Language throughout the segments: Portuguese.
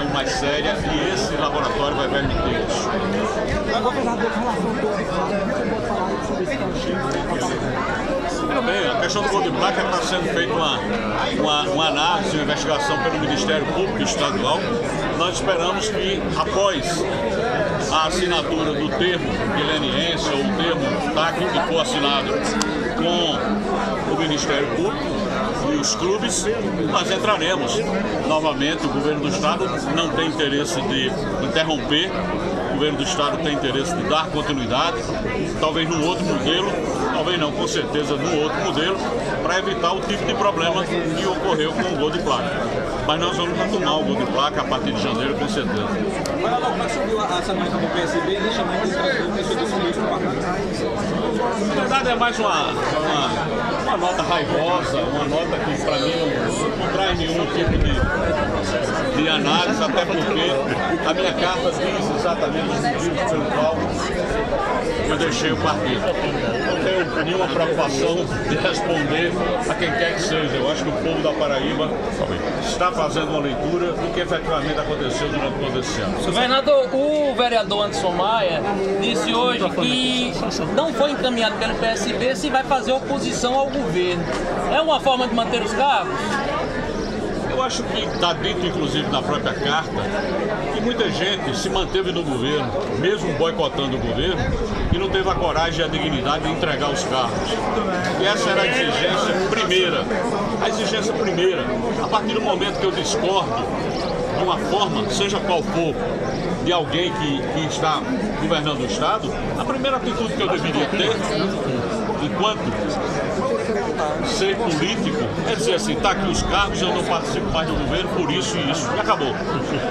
avaliação mais séria e esse laboratório vai permitir isso. Bem, a questão do gol de placa está sendo feita uma, uma, uma análise, uma investigação pelo Ministério Público Estadual. Nós esperamos que, após a assinatura do termo leniência ou o termo TAC que for assinado com o Ministério Público, e os clubes, nós entraremos novamente. O governo do Estado não tem interesse de interromper, governo do Estado tem interesse de dar continuidade, talvez num outro modelo, talvez não, com certeza num outro modelo, para evitar o tipo de problema que ocorreu com o gol de placa. Mas nós vamos retomar o gol de placa a partir de janeiro, com certeza. Olha lá, como é que subiu essa nota do PSB e chamando de traidor pessoa desse mesmo Na verdade é mais uma, uma, uma nota raivosa, uma nota que para mim não, não traz nenhum tipo de, de análise, até porque a minha carta diz exatamente qual eu deixei o partido. Não tenho nenhuma preocupação de responder a quem quer que seja. Eu acho que o povo da Paraíba está fazendo uma leitura do que efetivamente aconteceu durante todo esse ano. Governador, o vereador Anderson Maia disse hoje que não foi encaminhado pelo PSB se vai fazer oposição ao governo. É uma forma de manter os cargos? Eu acho que está dito, inclusive, na própria carta, que muita gente se manteve no governo, mesmo boicotando o governo, e não teve a coragem e a dignidade de entregar os carros. E essa era a exigência primeira. A exigência primeira. A partir do momento que eu discordo de uma forma, seja qual for, de alguém que, que está governando o Estado, a primeira atitude que eu deveria ter, enquanto ser político é dizer assim, tá aqui os cargos, eu não participo mais do governo por isso e isso. E acabou.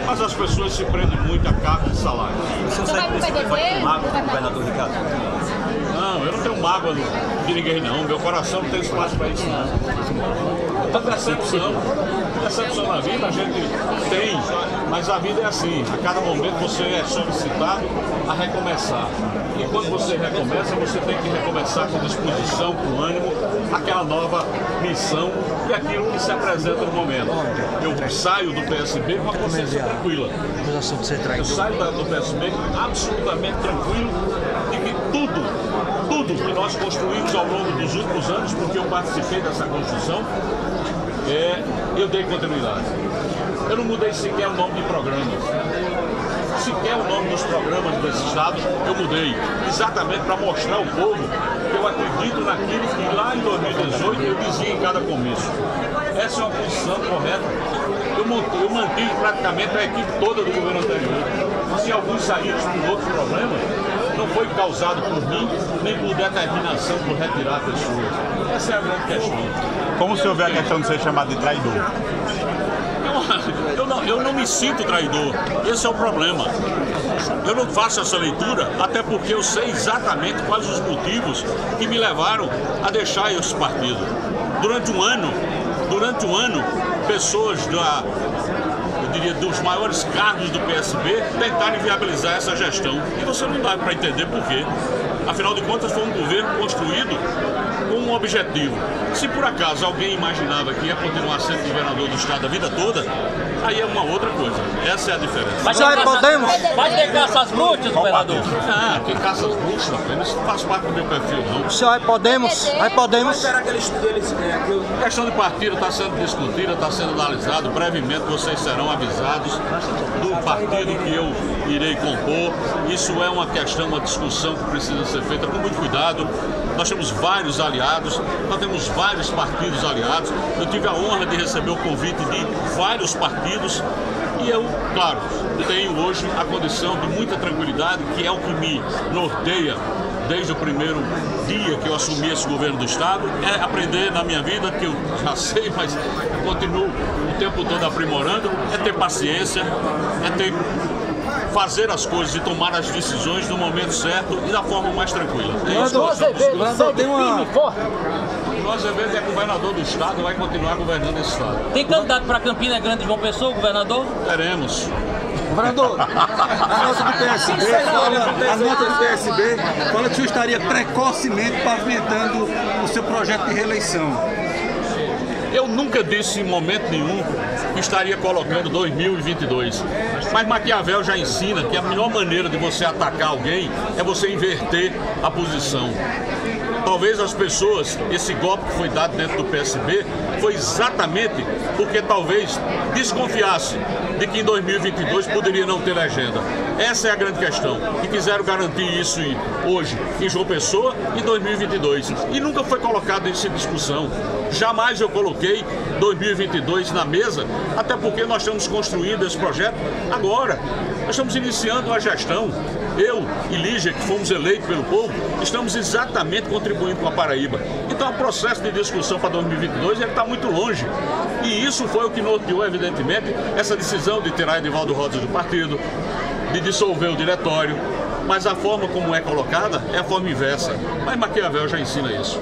Mas as pessoas se prendem muito a cargos de salário. Você por isso vai tomar o governador Ricardo? Não, eu não tenho mágoa de ninguém não. Meu coração não tem espaço para isso não. A decepção, decepção na vida a gente tem, mas a vida é assim. A cada momento você é solicitado a recomeçar. E quando você recomeça, você tem que recomeçar com disposição, com ânimo, aquela nova missão e aquilo que se apresenta no momento. Eu saio do PSB com a consciência tranquila. Eu saio do PSB absolutamente tranquilo de que tudo tudo que nós construímos ao longo dos últimos anos, porque eu participei dessa construção, é, eu dei continuidade. Eu não mudei sequer o nome de programas. Sequer o nome dos programas desse Estado eu mudei. Exatamente para mostrar ao povo eu acredito naquilo que lá em 2018 eu dizia em cada começo. Essa é uma posição correta. Eu, montei, eu mantive praticamente a equipe toda do governo anterior. Se alguns saíram por outros problemas, não foi causado por mim, nem por determinação por retirar pessoas. Essa é a grande questão. Como senhor vê a questão de ser chamado de traidor? Eu não, eu não me sinto traidor. Esse é o problema. Eu não faço essa leitura, até porque eu sei exatamente quais os motivos que me levaram a deixar esse partido. Durante um ano, durante um ano, pessoas da, eu diria, dos maiores cargos do PSB tentaram viabilizar essa gestão. E você não dá para entender por quê. Afinal de contas, foi um governo construído com um objetivo. Se por acaso alguém imaginava que ia continuar sendo governador do estado a vida toda, aí é uma outra coisa. Essa é a diferença. Mas já podemos? Vai ter caça às bruxas, governador? Ah, quem caça as bruxas, isso não faz parte do meu perfil, não. O senhor aí podemos? Aí podemos? Será que eles, eles é, que A questão de partido está sendo discutida, está sendo analisado. Brevemente vocês serão avisados do partido que eu irei compor. Isso é uma questão, uma discussão que precisa ser feita com muito cuidado. Nós temos vários aliados, nós temos vários partidos aliados. Eu tive a honra de receber o convite de vários partidos e eu, claro, tenho hoje a condição de muita tranquilidade, que é o que me norteia desde o primeiro dia que eu assumi esse governo do Estado, é aprender na minha vida, que eu já sei, mas continuo o tempo todo aprimorando, é ter paciência, é ter fazer as coisas e tomar as decisões no momento certo e da forma mais tranquila. É isso que nós. Governador, tem uma... O Azevedo é governador do Estado e vai continuar governando esse Estado. Tem candidato para Campina Grande de João Pessoa, governador? Teremos. Governador, a nota do PSB fala, a nota do PSB fala que o senhor estaria precocemente pavimentando o seu projeto de reeleição. Eu nunca disse em momento nenhum que estaria colocando 2022. Mas Maquiavel já ensina que a melhor maneira de você atacar alguém é você inverter a posição. Talvez as pessoas, esse golpe que foi dado dentro do PSB, foi exatamente porque talvez desconfiasse de que em 2022 poderia não ter legenda. Essa é a grande questão. E quiseram garantir isso hoje em João Pessoa em 2022. E nunca foi colocado isso em discussão. Jamais eu coloquei 2022 na mesa, até porque nós estamos construindo esse projeto agora. Nós estamos iniciando a gestão. Eu e Lígia, que fomos eleitos pelo povo, estamos exatamente contribuindo com a Paraíba. Então, o processo de discussão para 2022 está muito longe. E isso foi o que norteou, evidentemente, essa decisão de tirar Edivaldo Rodas do partido, de dissolver o diretório. Mas a forma como é colocada é a forma inversa. Mas Maquiavel já ensina isso.